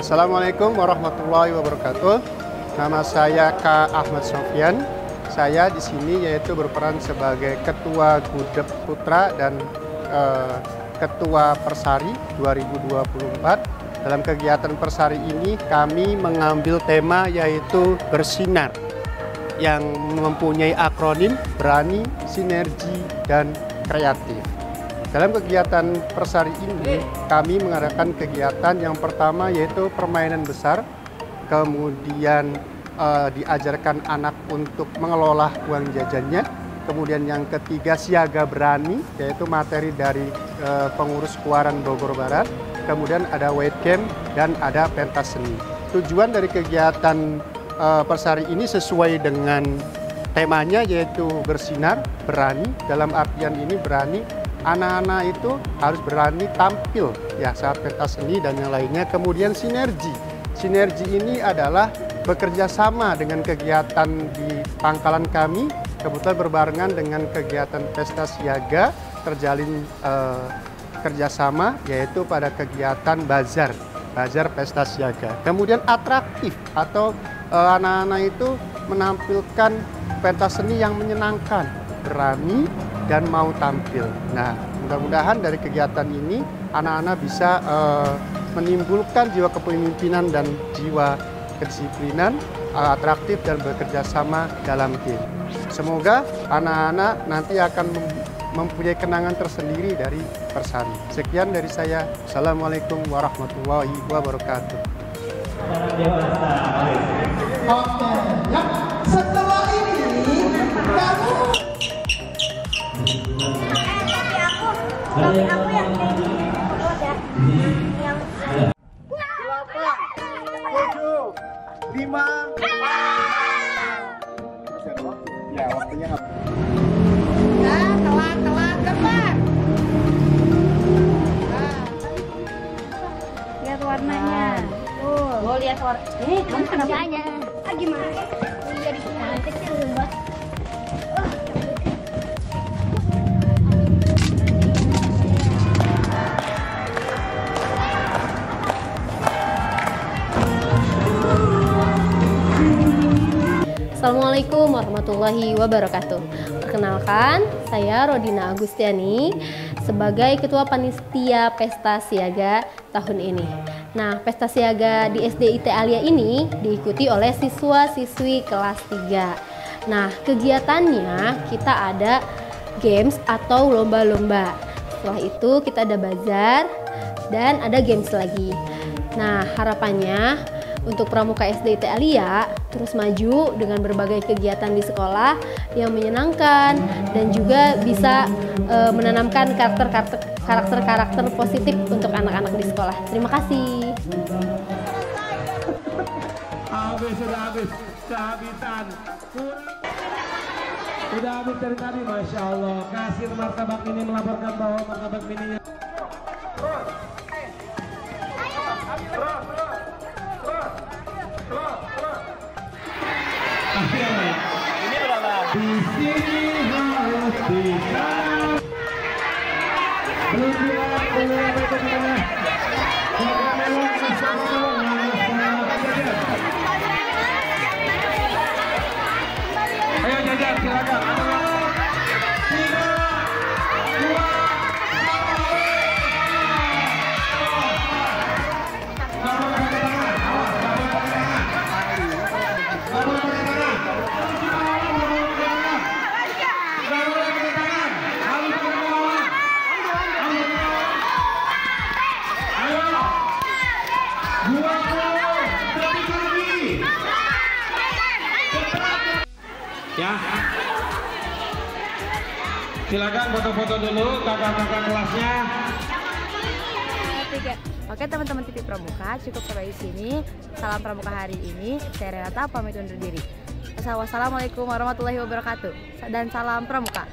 Assalamualaikum warahmatullahi wabarakatuh. Nama saya K. Ahmad Sofian. Saya di sini yaitu berperan sebagai Ketua Gudep Putra dan eh, Ketua Persari 2024. Dalam kegiatan Persari ini kami mengambil tema yaitu bersinar yang mempunyai akronim berani, sinergi, dan kreatif. Dalam kegiatan Persari ini, kami mengadakan kegiatan yang pertama yaitu permainan besar, kemudian eh, diajarkan anak untuk mengelola uang jajannya, kemudian yang ketiga siaga berani, yaitu materi dari eh, pengurus Kuaran Bogor Barat, kemudian ada weight camp dan ada pentas seni. Tujuan dari kegiatan eh, Persari ini sesuai dengan temanya yaitu bersinar, berani, dalam artian ini berani anak-anak itu harus berani tampil ya saat pentas seni dan yang lainnya. Kemudian sinergi. Sinergi ini adalah bekerja sama dengan kegiatan di pangkalan kami, kebetulan berbarengan dengan kegiatan pesta siaga, terjalin eh, kerjasama yaitu pada kegiatan bazar, bazar pesta siaga. Kemudian atraktif atau eh, anak-anak itu menampilkan pentas seni yang menyenangkan, berani, dan mau tampil. Nah, mudah-mudahan dari kegiatan ini anak-anak bisa uh, menimbulkan jiwa kepemimpinan dan jiwa kedisiplinan, uh, atraktif dan bekerja sama dalam tim. Semoga anak-anak nanti akan mempunyai kenangan tersendiri dari Persari. Sekian dari saya. Assalamualaikum warahmatullahi wabarakatuh. Oke, aku yang yang tujuh, lima. Ya, waktunya ya telat telat gambar. Lihat warnanya. Tuh. Oh, lihat warna. Eh, kamu kenapa? Ah, gimana? Jadi kecil, Mbak. Assalamualaikum warahmatullahi wabarakatuh. Perkenalkan, saya Rodina Agustiani sebagai Ketua Panitia Pesta Siaga tahun ini. Nah, Pesta Siaga di SD IT Alia ini diikuti oleh siswa-siswi kelas 3. Nah, kegiatannya kita ada games atau lomba-lomba. Setelah itu kita ada bazar dan ada games lagi. Nah, harapannya untuk Pramuka SD IT Alia terus maju dengan berbagai kegiatan di sekolah yang menyenangkan dan juga bisa e, menanamkan karakter-karakter karakter-karakter positif untuk anak-anak di sekolah. Terima kasih. Habis sudah habis kehabisan. Sudah habis dari tadi, masya Allah. Kasir martabak ini melaporkan bahwa martabak mininya. Bilang, belum Ya. Silakan foto-foto dulu kakak-kakak kelasnya. Oke teman-teman TV Pramuka, cukup sampai di sini. Salam Pramuka hari ini. Saya Renata pamit undur diri. Wassalamualaikum warahmatullahi wabarakatuh. Dan salam Pramuka.